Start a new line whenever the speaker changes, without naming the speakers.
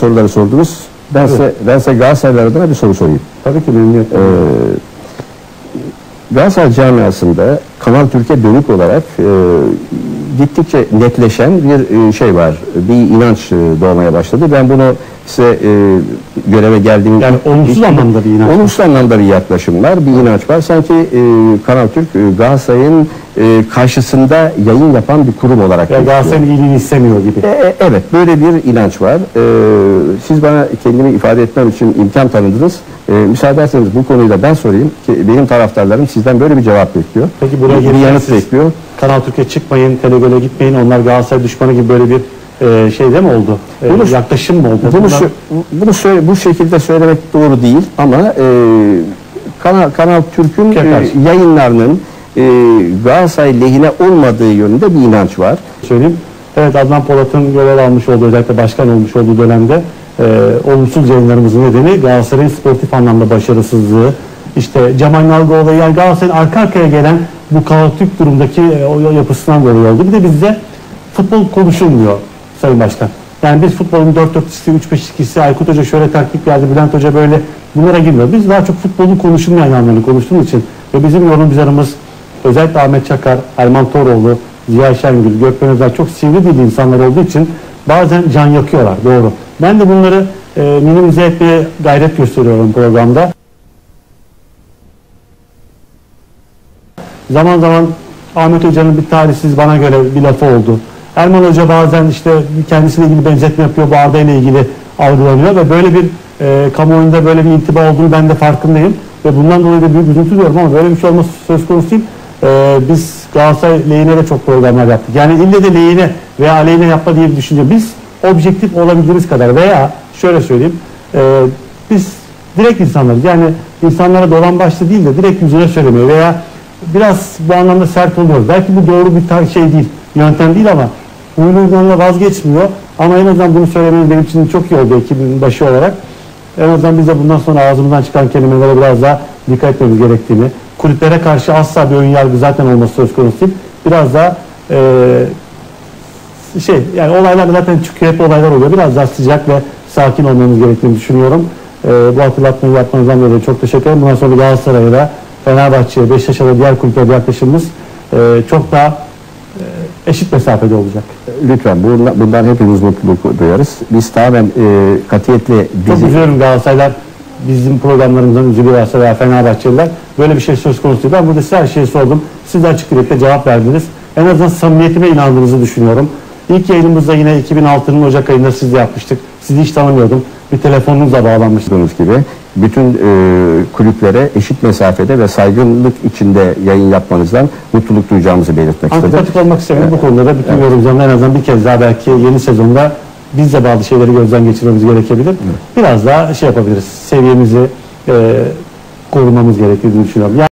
soruları sordunuz. Ben size, ben size Galatasaraylılar adına bir soru sorayım.
Tabii ki memnuniyetle.
Galatasaray camiasında Kanal Türkiye dönük olarak e, gittikçe netleşen bir e, şey var. Bir inanç e, doğmaya başladı. Ben bunu size e, göreve geldiğim
Yani olumsuz anlamda bir inanç.
Olumsuz anlamda bir yaklaşım var, bir inanç var. Sanki e, Kanal Türk e, Galatasaray'ın e, karşısında yayın yapan bir kurum olarak
Ya
gözüküyor.
Galatasaray'ın iyiliğini istemiyor gibi.
E, e, Evet böyle bir inanç var. E, siz bana kendimi ifade etmem için imkan tanıdınız. E, müsaade ederseniz bu konuyu da ben sorayım ki benim taraftarlarım sizden böyle bir cevap bekliyor.
Peki buraya
bir, bir yanıt
siz-
bekliyor.
Kanal Türkiye çıkmayın, Telegöl'e gitmeyin. Onlar Galatasaray düşmanı gibi böyle bir e, şey de mi oldu? E,
Bunu-
yaklaşım mı oldu?
Bunu,
Bunlar-
bunu söyle, bu şekilde söylemek doğru değil ama e, Kanal, Kanal Türk'ün e, yayınlarının e, Galatasaray lehine olmadığı yönünde bir inanç var.
söyleyeyim. Evet Adnan Polat'ın görev almış olduğu özellikle başkan olmuş olduğu dönemde e, olumsuz yayınlarımızın nedeni Galatasaray'ın sportif anlamda başarısızlığı. İşte Cemal Nalga olayı yani Galatasaray'ın arka arkaya gelen bu kaotik durumdaki e, o yapısından dolayı oldu. Bir de bizde futbol konuşulmuyor Sayın Başkan. Yani biz futbolun 4-4-2'si, 3-5-2'si, Aykut Hoca şöyle taktik verdi, Bülent Hoca böyle bunlara girmiyor. Biz daha çok futbolun konuşulmayan yanlarını konuştuğumuz için ve bizim yorumcularımız özellikle Ahmet Çakar, Erman Toroğlu, Ziya Şengül, Gökmen Özel çok sivri dilli insanlar olduğu için bazen can yakıyorlar doğru. Ben de bunları e, minimize etmeye gayret gösteriyorum programda. Zaman zaman Ahmet Hoca'nın bir talihsiz bana göre bir lafı oldu. Erman Hoca bazen işte kendisiyle ilgili benzetme yapıyor, bu Arda ile ilgili algılanıyor ve böyle bir e, kamuoyunda böyle bir intiba olduğunu ben de farkındayım. Ve bundan dolayı da büyük üzüntü duyuyorum ama böyle bir şey olması söz konusu değil. E, biz Galatasaray lehine de çok programlar yaptık. Yani ille de lehine veya aleyhine yapma diye bir düşünce. Biz objektif olabildiğimiz kadar veya şöyle söyleyeyim, e, biz direkt insanlarız. Yani insanlara dolan başlı değil de direkt yüzüne söylemeye veya biraz bu anlamda sert oluyoruz. Belki bu doğru bir tar- şey değil, yöntem değil ama huyundan vazgeçmiyor. Ama en azından bunu söylemeniz benim için çok iyi oldu ekibin başı olarak. En azından biz de bundan sonra ağzımızdan çıkan kelimelere biraz daha dikkat etmemiz gerektiğini, kulüplere karşı asla bir ön yargı zaten olması söz konusu değil. Biraz daha eee şey yani olaylar zaten çıkıyor hep olaylar oluyor. Biraz daha sıcak ve sakin olmamız gerektiğini düşünüyorum. Ee, bu hatırlatmayı yapmanızdan dolayı çok teşekkür ederim. Bundan sonra Galatasaray'a da Fenerbahçe'ye, Beşiktaş'a da diğer kulüplere yaklaşımımız e, çok daha e, eşit mesafede olacak.
Lütfen bundan, bundan hepimiz mutluluk duyarız. Biz tamamen e, katiyetle
Çok
bizi,
üzülüyorum Galatasaraylar bizim programlarımızdan üzülüyorlarsa veya Fenerbahçeliler böyle bir şey söz konusu değil. Ben burada size her şeyi sordum. Siz de açık yürekli cevap verdiniz. En azından samimiyetime inandığınızı düşünüyorum. İlk yayınımızda yine 2006'nın Ocak ayında sizle yapmıştık. Sizi hiç tanımıyordum. Bir telefonunuzla bağlanmıştık.
gördüğünüz gibi bütün e, kulüplere eşit mesafede ve saygınlık içinde yayın yapmanızdan mutluluk duyacağımızı belirtmek istedim.
Antipatik olmak istemiyorum. Bu konuda da bütün yorumcularımla en azından bir kez daha belki yeni sezonda biz de bazı şeyleri gözden geçirmemiz gerekebilir. Biraz daha şey yapabiliriz. Seviyemizi e, korumamız gerektiğini düşünüyorum. Yani